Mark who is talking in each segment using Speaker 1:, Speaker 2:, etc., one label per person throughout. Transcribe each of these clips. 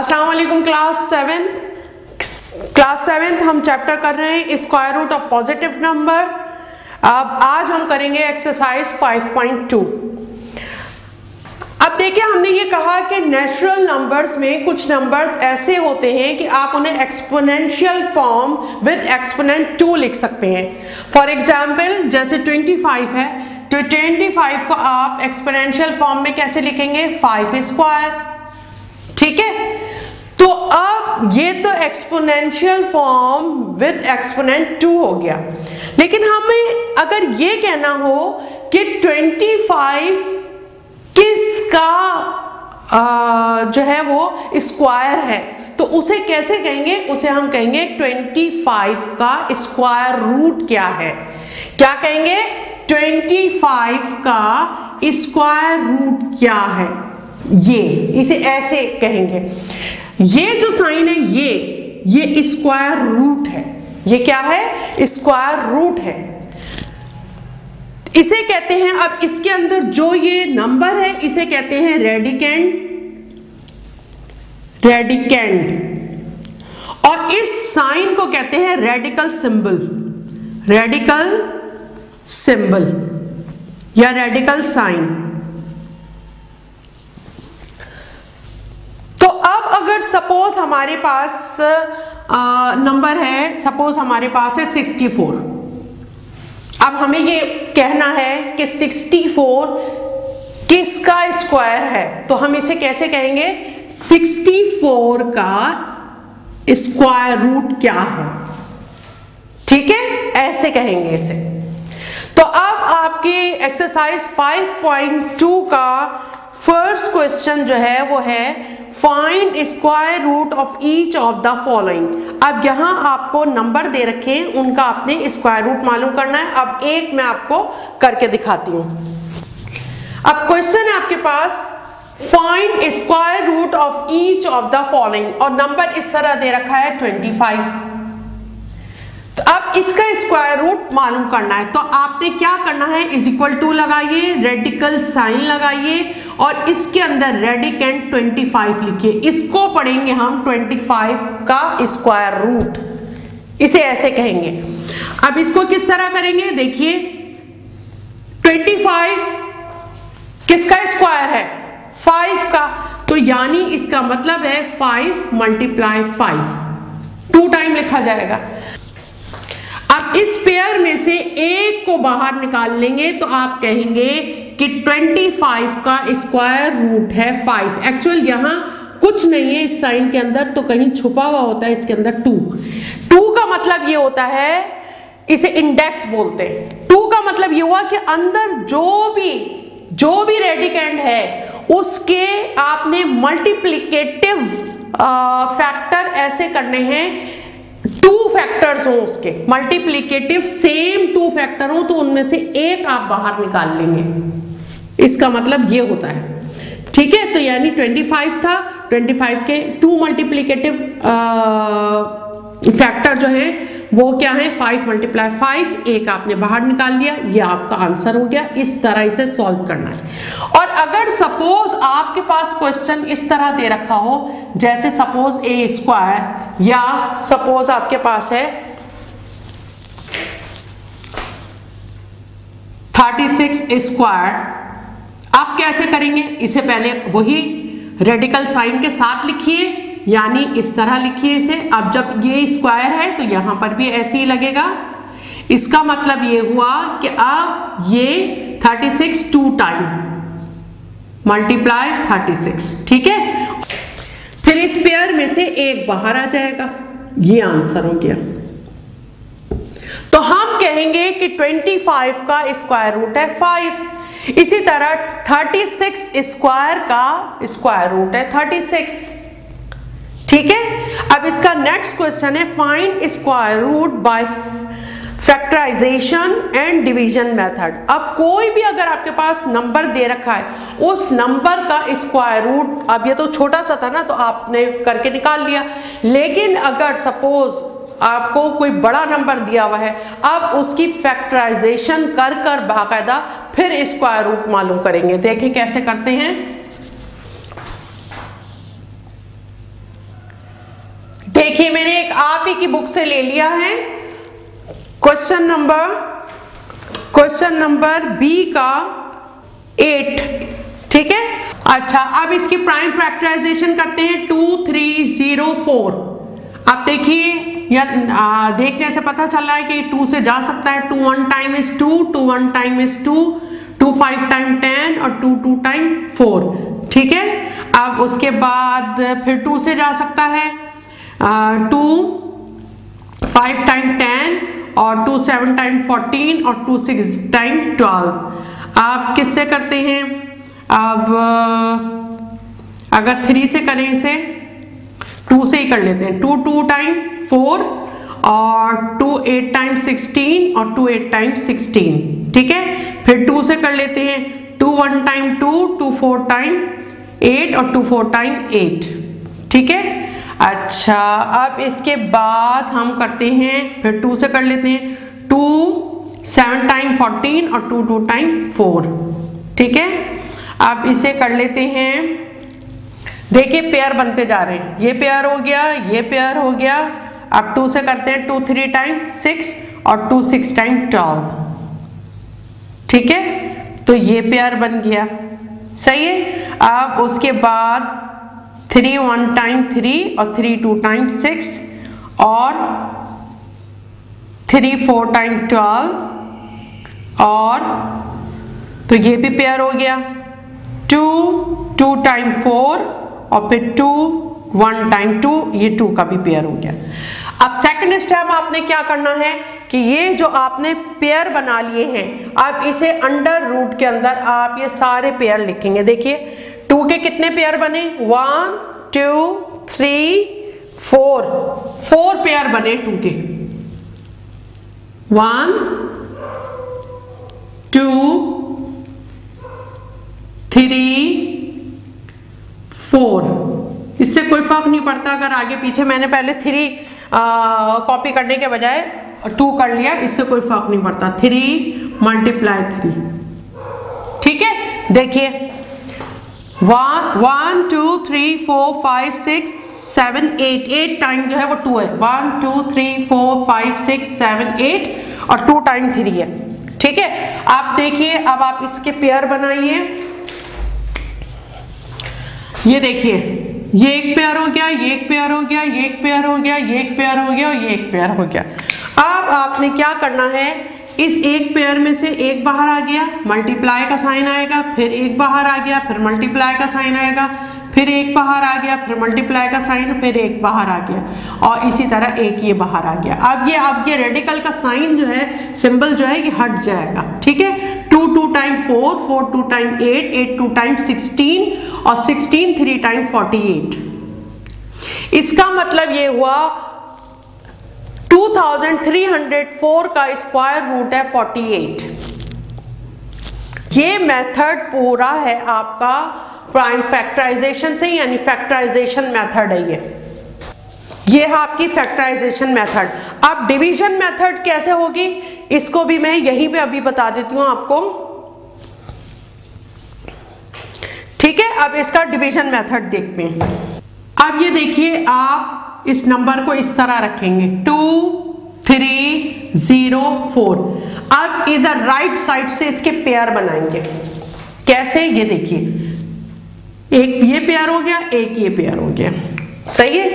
Speaker 1: वालेकुम class seventh class seventh हम chapter कर रहे हैं, square root of positive number. अब आज हम करेंगे एक्सरसाइज 5.2 अब देखिए, हमने ये कहा कि नेचुरल नंबर्स में कुछ नंबर्स ऐसे होते हैं कि आप उन्हें exponential form with exponent two लिख सकते हैं। फॉर एग्ज़ाम्पल जैसे 25 है तो 25 को आप एक्सपोनेंशियल फॉर्म में कैसे लिखेंगे? 5 स्क्वायर ठीक है? तो अब ये तो exponential form with exponent two हो गया। लेकिन हमें अगर ये कहना हो कि 25 किसका जो है वो स्क्वायर है तो उसे कैसे कहेंगे? उसे हम कहेंगे 25 का स्क्वायर रूट क्या है? क्या कहेंगे? 25 का स्क्वायर रूट क्या है? ये, इसे ऐसे कहेंगे। ये जो साइन है, ये ये स्क्वायर रूट है। ये क्या है? स्क्वायर रूट है। इसे कहते हैं, अब इसके अंदर जो ये नंबर है, इसे कहते हैं रेडिकेंड रेडिकेंड और इस साइन को कहते हैं रेडिकल सिंबल रेडिकल सिंबल या रेडिकल साइन तो अब अगर सपोज़ हमारे पास नंबर है सपोज़ हमारे पास है 64 अब हमें ये कहना है कि 64 किसका स्क्वायर है? तो हम इसे कैसे कहेंगे? 64 का स्क्वायर रूट क्या है? ठीक है? ऐसे कहेंगे इसे. तो अब आपकी एक्सरसाइज 5.2 का फ़र्स्ट क्वेश्चन जो है वो है find square root of each of the following अब यहाँ आपको नंबर दे रखे हैं, उनका आपने स्क्वायर रूट मालूम करना है। अब एक मैं आपको करके दिखाती हूँ। अब क्वेश्चन है आपके पास find square root of each of the following और नंबर इस तरह दे रखा है 25 तो अब इसका स्क्वायर रूट मालूम करना है। तो आपने क्या करना है? इज़ इक्वल टू लगाइए रेडिकल साइन लगाइए और इसके अंदर रेडिकेंट 25 लिखिए। इसको पढ़ेंगे हम 25 का स्क्वायर रूट इसे ऐसे कहेंगे। अब इसको किस तरह करेंगे? देखिए 25 किसका स्क्वायर है? 5 का। तो यानी इसका मतलब है 5 मल्टीप्लाई 5 टू टाइम लिखा जाएगा। इस पेयर में से एक को बाहर निकाल लेंगे तो आप कहेंगे कि 25 का स्क्वायर रूट है 5 एक्चुअल यहाँ कुछ नहीं है इस साइन के अंदर तो कहीं छुपा हुआ होता है इसके अंदर 2 2 का मतलब ये होता है, इसे इंडेक्स बोलते हैं. 2 का मतलब ये हुआ कि अंदर जो भी जो भी रेडिकेंड है, उसके आपने मल्टीप्लीकेटिव फैक्टर ऐसे करने हैं टू फैक्टर्स हो उसके। मल्टीप्लीकेटिव सेम टू फैक्टर हो तो उनमें से एक आप बाहर निकाल लेंगे। इसका मतलब ये होता है। ठीक है? तो यानी 25 था। 25 के टू मल्टीप्लीकेटिव फैक्टर जो है वो क्या है? फाइव मल्टीप्लाई फाइव एक आपने बाहर निकाल लिया, ये आपका आंसर हो गया। इस तरह इसे सॉल्व करना है। और अगर सपोज़ आपके पास क्वेश्चन इस तरह दे रखा हो, जैसे सपोज़ ए स्क्वायर या सपोज़ आपके पास है 36 स्क्वायर आप कैसे करेंगे? इसे पहले वही रेडिकल साइन के साथ लिखिए। यानी इस तरह लिखिए इसे। अब जब ये स्क्वायर है तो यहाँ पर भी ऐसे ही लगेगा। इसका मतलब ये हुआ कि अब ये 36 टू टाइम मल्टीप्लाई 36 ठीक है? फिर इस पेयर में से एक बाहर आ जाएगा। ये आंसर हो गया। तो हम कहेंगे कि 25 का स्क्वायर रूट है 5 इसी तरह 36 स्क्वायर का स्क्वायर रूट है 36 ठीक है? अब इसका नेक्स्ट क्वेश्चन है find square root by factorisation and division method अब कोई भी अगर आपके पास नंबर दे रखा है, उस नंबर का स्क्वायर रूट अब ये तो छोटा सा था ना तो आपने करके निकाल लिया। लेकिन अगर सपोज़ आपको कोई बड़ा नंबर दिया हुआ है, अब उसकी फैक्टराइजेशन कर कर बाकायदा फिर स्क्वायर रूट मालूम करेंगे। देखें कैसे करते हैं। देखिए, मैंने एक आप ही की बुक से ले लिया है। Question number question number B का एट ठीक है? अच्छा अब इसकी प्राइम फैक्टराइजेशन करते हैं टू थ्री ज़ीरो फोर अब देखिए, या देखने से पता चल रहा है कि टू से जा सकता है। Two one time is two two one time is two two five time ten और टू टू टाइम फोर ठीक है? अब उसके बाद फिर टू से जा सकता है। टू, फाइव टाइम टेन और टू सेवन टाइम फोर्टीन और टू सिक्स टाइम ट्वेल्व। आप किससे करते हैं? अब, अगर थ्री से करें इसे, टू से ही कर लेते हैं। टू टू टाइम फोर और टू एट टाइम सिक्सटीन और टू एट टाइम सिक्सटीन। ठीक है? फिर टू से कर लेते हैं। Two one time two two four time eight और टू फोर टाइम एट। ठीक है? अच्छा अब इसके बाद हम करते हैं, फिर टू से कर लेते हैं। टू सेवन टाइम फोर्टीन और टू टू टाइम फोर ठीक है? अब इसे कर लेते हैं। देखिए पेयर बनते जा रहे हैं। ये पेयर हो गया, ये पेयर हो गया। अब टू से करते हैं टू थ्री टाइम सिक्स और टू सिक्स टाइम ट्वेल्व ठीक है? तो ये पेयर बन गया। सही है? अब उसके बाद थ्री वन टाइम थ्री और थ्री टू टाइम सिक्स और थ्री फोर टाइम ट्वेल्व और तो ये भी पेयर हो गया। टू टू टाइम फोर और फिर टू वन टाइम टू ये टू का भी पेयर हो गया। अब सेकंड स्टेप आपने क्या करना है कि ये जो आपने पेयर बना लिए हैं, आप इसे अंडर रूट के अंदर आप ये सारे पेयर लिखेंगे। देखिए टू के कितने पेयर बने? One two three four four pair बने टू के। वन टू थ्री फोर इससे कोई फ़र्क नहीं पड़ता अगर आगे पीछे मैंने पहले थ्री कॉपी करने के बजाय टू कर लिया, इससे कोई फ़र्क नहीं पड़ता। थ्री मल्टीप्लाई थ्री ठीक है? देखिए। One one two three four five six seven eight eight time जो है वो टू है. One two three four five six seven eight और टू टाइम थ्री है. ठीक है? आप देखिए, अब आप इसके पेयर बनाइए. ये देखिए, ये एक पेयर हो गया, ये एक पेयर हो गया, ये एक पेयर हो गया, ये एक पेयर हो गया और ये एक पेयर हो गया. अब आपने क्या करना है? इस एक पेयर में से एक बाहर आ गया मल्टीप्लाई का साइन आएगा, फिर एक बाहर आ गया, फिर मल्टीप्लाई का साइन आएगा, फिर एक बाहर आ गया, फिर मल्टीप्लाई का साइन फिर एक बाहर आ गया, और इसी तरह एक ये बाहर आ गया। अब ये अब ये रेडिकल का साइन जो है सिंबल जो है, ये हट जाएगा, ठीक है? Two two time four four two time eight eight two time sixteen और sixteen three time forty eight इसका मतलब ये हुआ 2304 का स्क्वायर रूट है 48 ये मेथड पूरा है आपका प्राइम फैक्टराइजेशन से, यानी फैक्टराइजेशन मेथड है ये। ये है आपकी फैक्टराइजेशन मेथड अब डिवीज़न मेथड कैसे होगी? इसको भी मैं यहीं पे अभी बता देती हूँ आपको। ठीक है, अब इसका डिवीज़न मेथड देखते हैं। अब ये देखिए, आप इस नंबर को इस तरह रखेंगे। Two, three, zero, four. अब इधर राइट साइड से इसके पेयर बनाएँगे। कैसे? ये देखिए। एक ये पेयर हो गया, एक ये पेयर हो गया। सही है?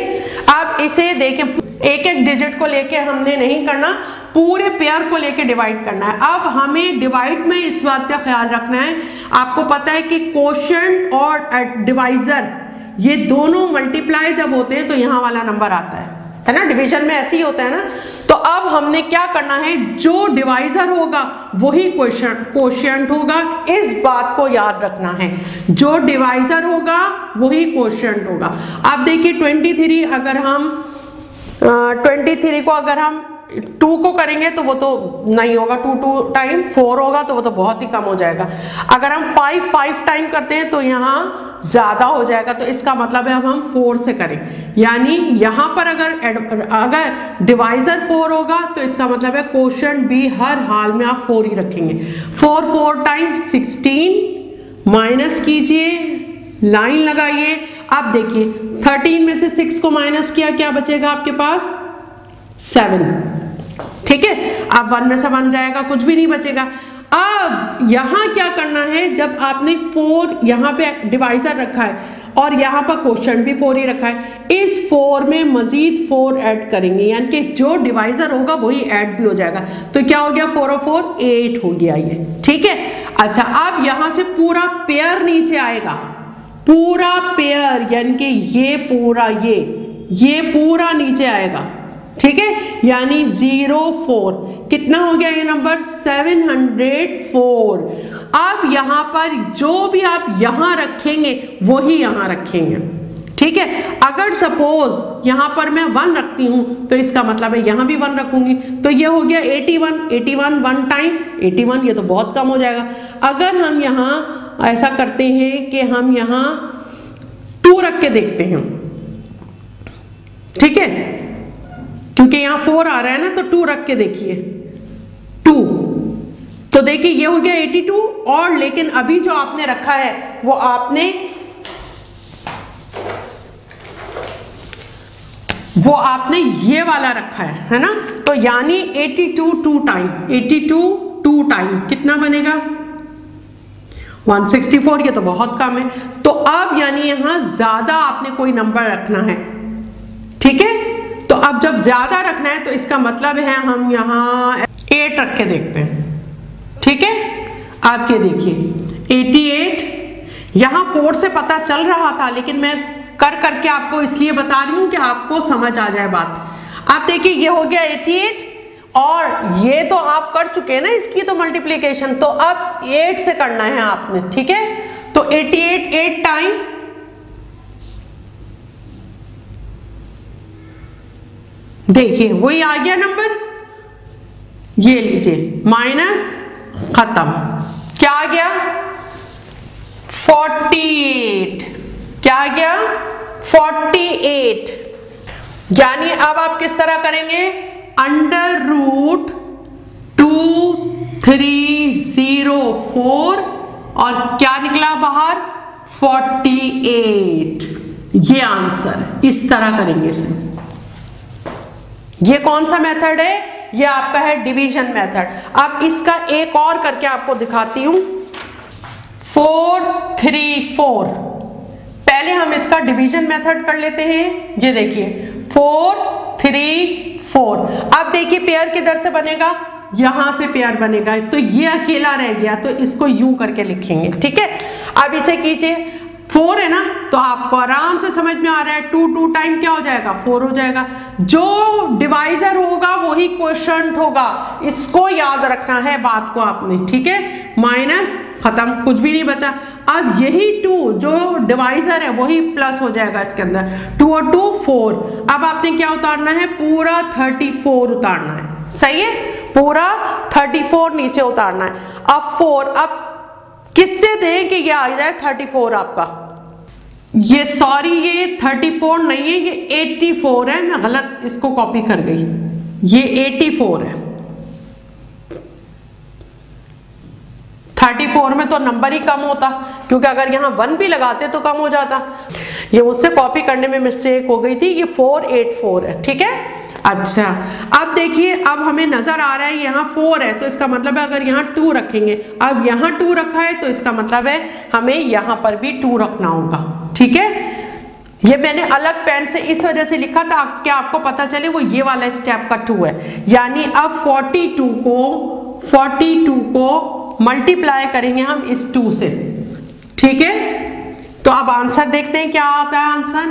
Speaker 1: अब इसे देखें, एक एक डिजिट को लेके हमने नहीं करना, पूरे पेयर को लेके डिवाइड करना है। अब हमें डिवाइड में इस बात का ख्याल रखना है। आपको पता है कि क्वेश्चन और डिवाइजर ये दोनों मल्टीप्लाई जब होते हैं तो यहाँ वाला नंबर आता है। है ना? डिवीज़न में ऐसे ही होता है ना? तो अब हमने क्या करना है? जो डिवाइजर होगा, वही क्वेश्चन क्वेश्चन होगा। इस बात को याद रखना है। जो डिवाइजर होगा, वही क्वेश्चन होगा। अब देखिए 23 अगर हम ट्वेंटी थ्री को अगर हम टू को करेंगे तो वो तो नहीं होगा, टू टू टाइम, फोर होगा तो वो तो बहुत ही कम हो जाएगा। अगर हम फाइव फाइव टाइम करते हैं तो यहाँ ज़्यादा हो जाएगा तो इसका मतलब है अब हम फोर से करें। यानी यहाँ पर अगर अगर डिवाइजर फोर होगा तो इसका मतलब है क्वेश्चन बी हर हाल में आप फोर ही रखेंगे। Four four time sixteen minus कीजिए लाइन लगाइए। अब देखिए थर्टीन में से सिक्स को माइनस किया, क्या बचेगा आपके पास? सेवन ठीक है? अब वन में से वन जाएगा, कुछ भी नहीं बचेगा। अब यहाँ क्या करना है, जब आपने फोर यहाँ पे डिवाइजर रखा है, और यहाँ पर क्वेश्चन भी फोर ही रखा है, इस फोर में मजीद फोर ऐड करेंगे, यानी कि जो डिवाइजर होगा वही ऐड भी हो जाएगा। तो क्या हो गया? फोर और फोर एट हो गया ये। ठीक है? अच्छा अब यहाँ से पूरा पेयर नीचे आएगा। पूरा पेयर यानी कि ये पूरा ये ये पूरा नीचे आएगा। ठीक है? यानी ज़ीरो फोर कितना हो गया ये नंबर सेवन हंड्रेड फोर अब यहाँ पर जो भी आप यहाँ रखेंगे, वही यहाँ रखेंगे। ठीक है? अगर सपोज़ यहाँ पर मैं वन रखती हूँ तो इसका मतलब है यहाँ भी वन रखूँगी। तो ये हो गया 81 81 वन टाइम 81 ये तो बहुत कम हो जाएगा। अगर हम यहाँ ऐसा करते हैं कि हम यहाँ टू रख के देखते हैं। ठीक है? क्योंकि यहाँ फोर आ रहा है ना तो टू रख के देखिए। टू तो देखिए, ये हो गया 82 और लेकिन अभी जो आपने रखा है, वो आपने वो आपने ये वाला रखा है है ना? तो यानी 82 टू टाइम 82 टू टाइम कितना बनेगा? 164 ये तो बहुत कम है। तो अब यानी यहाँ ज़्यादा आपने कोई नंबर रखना है। ठीक है? अब जब ज़्यादा रखना है तो इसका मतलब है हम यहाँ एट रख के देखते हैं। ठीक है? आप ये देखिए। 88 यहाँ फोर से पता चल रहा था, लेकिन मैं कर करके आपको इसलिए बता रही हूँ कि आपको समझ आ जाए बात। आप देखिए, ये हो गया 88 और ये तो आप कर चुके हैं ना इसकी तो मल्टीप्लीकेशन तो अब 8 से करना है आपने। ठीक है? तो 88 8 टाइम देखिए, वही आ गया नंबर ये लीजिए माइनस खत्म। क्या आ गया? 48 क्या आ गया? 48 यानी अब आप किस तरह करेंगे? Under root two three zero four और क्या निकला बाहर? 48 ये आंसर इस तरह करेंगे इसे। ये कौन सा मेथड है? ये आपका है डिवीज़न मेथड। अब इसका एक और करके आपको दिखाती हूँ। Four, three, four. पहले हम इसका डिवीज़न मेथड कर लेते हैं। ये देखिए, फोर, थ्री, फोर। अब देखिए, पेयर किधर से बनेगा? यहाँ से पेयर बनेगा। तो ये अकेला रह गया तो इसको यूँ करके लिखेंगे, ठीक है? अब इसे कीजिए। फोर है ना तो आपको आराम से समझ में आ रहा है टू टू टाइम क्या हो जाएगा? फोर हो जाएगा। जो डिवाइजर होगा, वही क्वेश्चन होगा। इसको याद रखना है बात को आपने, ठीक है? माइनस खत्म, कुछ भी नहीं बचा। अब यही टू जो डिवाइजर है, वही प्लस हो जाएगा इसके अंदर। टू और टू फोर अब आपने क्या उतारना है? पूरा थर्टी फोर उतारना है। सही है? पूरा थर्टी फोर नीचे उतारना है। अब फोर अब किससे दें कि ये आ जाए थर्टी फोर आपका? ये सॉरी ये थर्टी फोर नहीं है, ये एट्टी फोर है, मैं गलत इसको कॉपी कर गई। ये एटी फोर है। थर्टी फोर में तो नंबर ही कम होता, क्योंकि अगर यहाँ वन भी लगाते तो कम हो जाता। ये मुझसे कॉपी करने में मिस्टेक हो गई थी, ये फोर एट फोर है, ठीक है? अच्छा अब देखिए, अब हमें नज़र आ रहा है, यहाँ फोर है तो इसका मतलब है अगर यहाँ टू रखेंगे, अब यहाँ टू रखा है तो इसका मतलब है हमें यहाँ पर भी टू रखना होगा। ठीक है? ये मैंने अलग पेन से इस वजह से लिखा था कि आपको पता चले वो ये वाला स्टेप का टू है। यानी अब 42 को 42 को मल्टीप्लाई करेंगे हम इस टू से। ठीक है? तो अब आंसर देखते हैं क्या आता है आंसर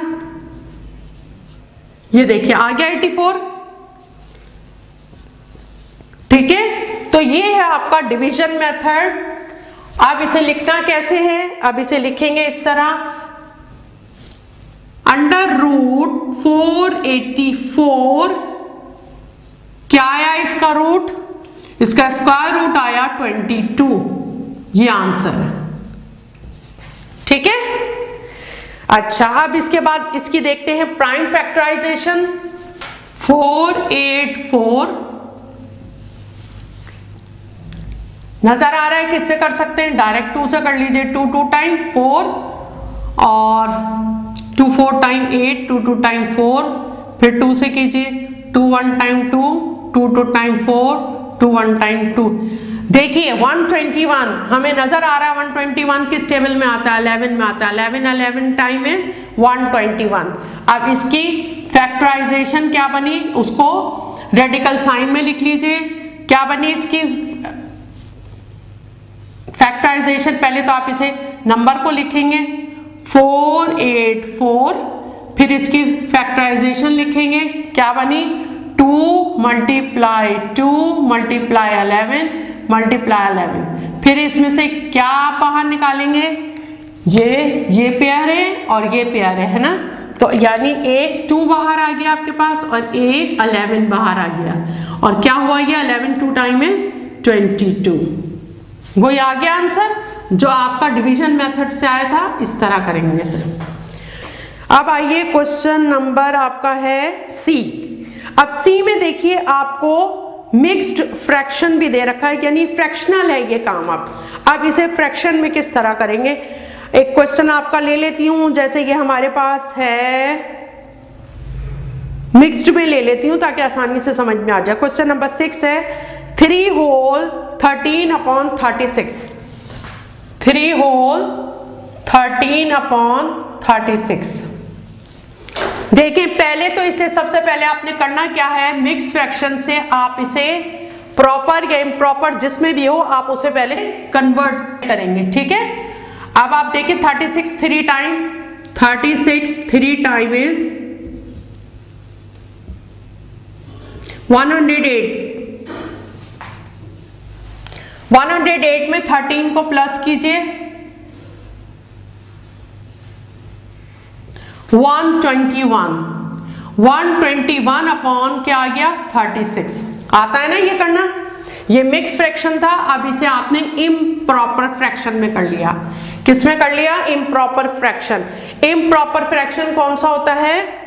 Speaker 1: ये देखिए, आ गया 84 ठीक है? तो ये है आपका डिवीज़न मेथड अब इसे लिखना कैसे है? अब इसे लिखेंगे इस तरह। अंडर रूट 484 क्या आया इसका रूट इसका स्क्वायर रूट आया 22 ये आंसर है। ठीक है? अच्छा अब इसके बाद इसकी देखते हैं प्राइम फैक्टराइजेशन 484 नज़र आ रहा है किससे कर सकते हैं? डायरेक्ट टू से कर लीजिए टू टू टाइम फोर और two four time eight, two two time four, फिर टू से कीजिए, two one time two two two time four, two one time two. देखिए 121 हमें नज़र आ रहा है 121 किस टेबल में आता है 11 में आता है। 11 11 टाइम इज़ 121 अब इसकी फैक्टराइजेशन क्या बनी? उसको रेडिकल साइन में लिख लीजिए। क्या बनी इसकी? फैक्टराइजेशन पहले तो आप इसे नंबर को लिखेंगे। फोर एट फोर फिर इसकी फैक्टराइजेशन लिखेंगे। क्या बनी? Two multiply two multiply eleven multiply eleven फिर इसमें से क्या बाहर निकालेंगे? ये ये पेयर है और ये पेयर है, है ना? तो यानी एक टू बाहर आ गया आपके पास और एक अलेवन बाहर आ गया। और क्या हुआ ये eleven two time is twenty two वही आ गया आंसर जो आपका डिवीज़न मेथड से आया था, इस तरह करेंगे सर अब आइए क्वेश्चन नंबर आपका है सी अब सी में देखिए, आपको मिक्स्ड फ्रैक्शन भी दे रखा है, यानी फ्रैक्शनल है ये काम आप अब इसे फ्रैक्शन में किस तरह करेंगे? एक क्वेश्चन आपका ले लेती हूँ, जैसे ये हमारे पास है। मिक्स्ड में ले लेती हूँ, ताकि आसानी से समझ में आ जाए। क्वेश्चन नंबर सिक्स है three whole thirteen upon thirty six three whole thirteen upon thirty six. देखिए, पहले तो इसे सबसे पहले आपने करना क्या है? मिक्स फ्रैक्शन से आप इसे प्रॉपर या इम्प्रॉपर जिसमें भी हो, आप उसे पहले कन्वर्ट करेंगे, ठीक है? अब आप देखिए 36 three time 36 three time is 108 108 में 13 को प्लस कीजिए। 121 121 अपॉन क्या आ गया? 36 आता है ना ये करना? ये मिक्स फ्रैक्शन था, अब इसे आपने इम्प्रॉपर फ्रैक्शन में कर लिया। किसमें कर लिया? इम्प्रॉपर फ्रैक्शन इम्प्रॉपर फ्रैक्शन कौन सा होता है?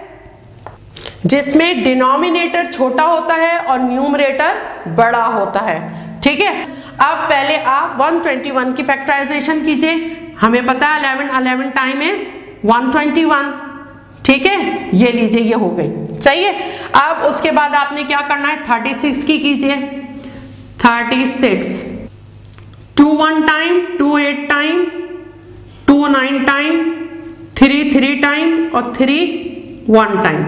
Speaker 1: जिसमें डिनोमिनेटर छोटा होता है और न्यूमरेटर बड़ा होता है। ठीक है? अब पहले आप 121 की फैक्टराइजेशन कीजिए। हमें पता है 11 11 टाइम इज़ 121 ठीक है? ये लीजिए, ये हो गई। सही है? अब उसके बाद आपने क्या करना है? 36 की कीजिए। 36 two one time two eight time two nine time three three time और थ्री वन टाइम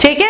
Speaker 1: ठीक है?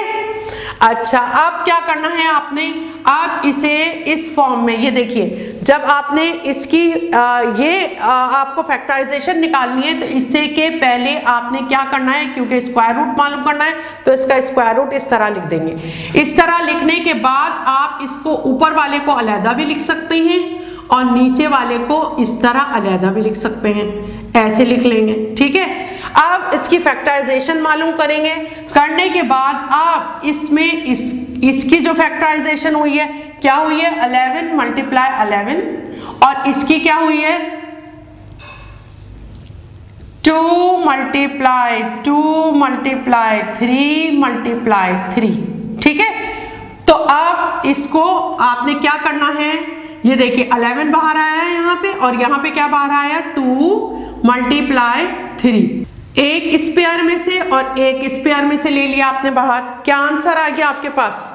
Speaker 1: अच्छा अब क्या करना है आपने? आप इसे इस फॉर्म में ये देखिए जब आपने इसकी आ, ये आ, आपको फैक्टराइजेशन निकालनी है तो इससे के पहले आपने क्या करना है क्योंकि स्क्वायर रूट मालूम करना है तो इसका स्क्वायर रूट इस तरह लिख देंगे। इस तरह लिखने के बाद आप इसको ऊपर वाले को अलहदा भी लिख सकते हैं और नीचे वाले को इस तरह अलहदा भी लिख सकते हैं। ऐसे लिख लेंगे ठीक है? अब इसकी फैक्टराइजेशन मालूम करेंगे। करने के बाद आप इसमें इस, इसकी जो फैक्टराइजेशन हुई है, क्या हुई है? 11 मल्टीप्लाई 11 और इसकी क्या हुई है? Two multiply two multiply three multiply three ठीक है? तो अब इसको, आपने क्या करना है? ये देखिए 11 बाहर आया है यहाँ पे और यहाँ पे क्या बाहर आया? टू मल्टीप्लाई थ्री एक स्पेयर में से और एक स्पेयर में से ले लिया आपने बाहर। क्या आंसर आ गया आपके पास?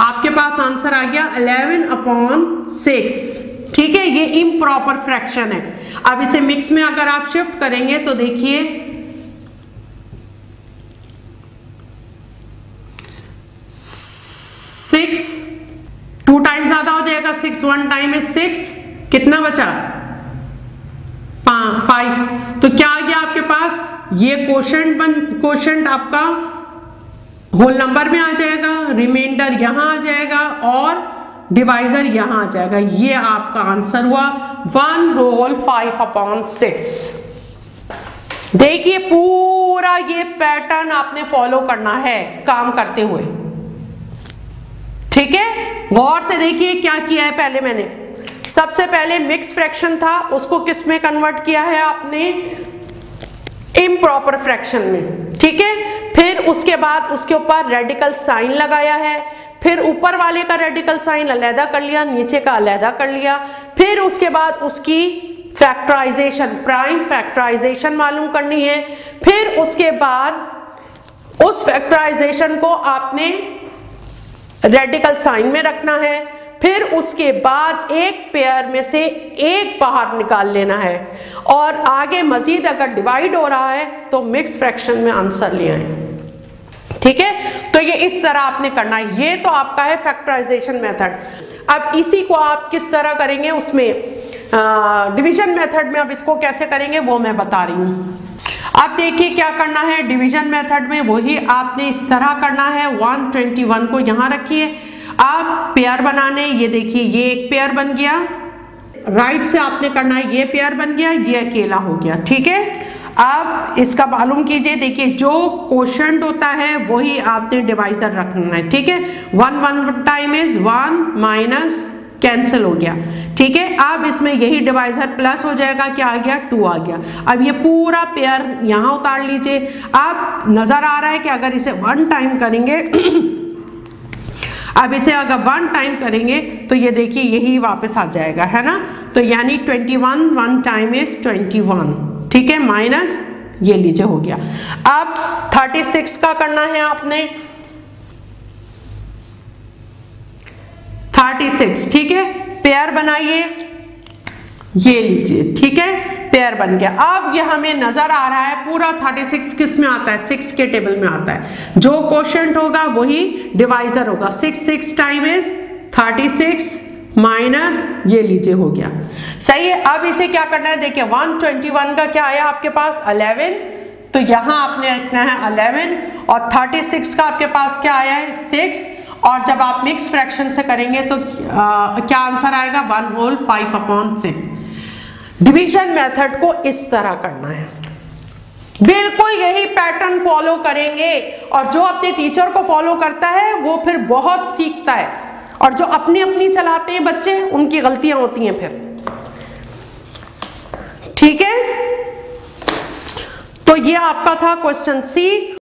Speaker 1: आपके पास आंसर आ गया 11 अपॉन सिक्स ठीक है, ये इम्प्रॉपर फ्रैक्शन है। अब इसे मिक्स में अगर आप शिफ्ट करेंगे तो देखिए। सिक्स टू टाइम ज़्यादा हो जाएगा सिक्स वन टाइम है सिक्स कितना बचा? फाइव तो क्या आ गया आपके पास? ये क्वेश्चन बन क्वेश्चन आपका होल नंबर में आ जाएगा रिमाइंडर यहाँ आ जाएगा और डिवाइजर यहाँ आ जाएगा। ये आपका आंसर हुआ one whole five upon six देखिए पूरा ये पैटर्न आपने फॉलो करना है काम करते हुए। ठीक है? गौर से देखिए क्या किया है पहले मैंने। सबसे पहले मिक्स फ्रैक्शन था, उसको किसमें कन्वर्ट किया है आपने? इम्प्रॉपर फ्रैक्शन में, ठीक है? फिर उसके बाद उसके ऊपर रेडिकल साइन लगाया है, फिर ऊपर वाले का रेडिकल साइन अलहदा कर लिया, नीचे का अलहदा कर लिया, फिर उसके बाद उसकी फैक्टराइजेशन प्राइम फैक्टराइजेशन मालूम करनी है, फिर उसके बाद उस फैक्टराइजेशन को आपने रेडिकल साइन में रखना है फिर उसके बाद एक पेयर में से एक बाहर निकाल लेना है। और आगे मजीद अगर डिवाइड हो रहा है तो मिक्स फ्रैक्शन में आंसर ले आए। ठीक है? तो ये इस तरह आपने करना है। ये तो आपका है फैक्टराइजेशन मेथड अब इसी को आप किस तरह करेंगे, उसमें डिवीज़न मेथड में अब इसको कैसे करेंगे, वो मैं बता रही हूँ। अब देखिए क्या करना है। डिवीज़न मेथड में वही आपने इस तरह करना है। 121 को यहाँ रखिए। आप पेयर बनाने, ये देखिए, ये एक पेयर बन गया। राइट से आपने करना है, ये पेयर बन गया, ये अकेला हो गया, ठीक है? अब इसका मालूम कीजिए, देखिए, जो क्वेश्चन होता है, वही आपने डिवाइजर रखना है, ठीक है? One one time is one minus cancel हो गया, ठीक है? अब इसमें यही डिवाइजर प्लस हो जाएगा क्या आ गया टू आ गया। अब ये पूरा पेयर यहाँ उतार लीजिए। अब नज़र आ रहा है कि अगर इसे वन टाइम करेंगे अब इसे अगर वन टाइम करेंगे तो ये देखिए, यही वापस आ जाएगा, है ना? तो यानी 21 वन वन टाइम इज़ 21 ठीक है? माइनस ये लीजिए, हो गया। अब 36 का करना है आपने। 36 ठीक है? पेयर बनाइए। ये लीजिए, ठीक है? पेयर बन गया। अब ये हमें नज़र आ रहा है पूरा 36 किसमें आता है? सिक्स के टेबल में आता है। जो क्वेश्चन होगा वही डिवाइजर होगा। Six six time is 36 minus ये लीजिए हो गया। सही है अब इसे क्या करना है? देखिए 121 का क्या आया आपके पास? 11 तो यहाँ आपने रखना है 11 और 36 का आपके पास क्या आया है? 6 और जब आप मिक्स फ्रैक्शन से करेंगे तो आ, क्या आंसर आएगा? One whole five upon six division method को इस तरह करना है। बिल्कुल यही पैटर्न फॉलो करेंगे और जो अपने टीचर को फॉलो करता है, वो फिर बहुत सीखता है। और जो अपनी अपनी चलाते हैं बच्चे, उनकी गलतियाँ होती हैं फिर। ठीक है? तो ये आपका था क्वेश्चन सी